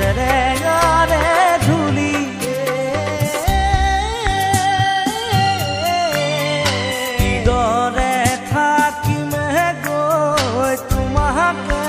নজরে গারে ধুলি দরে থাকি মে গই তোমাকে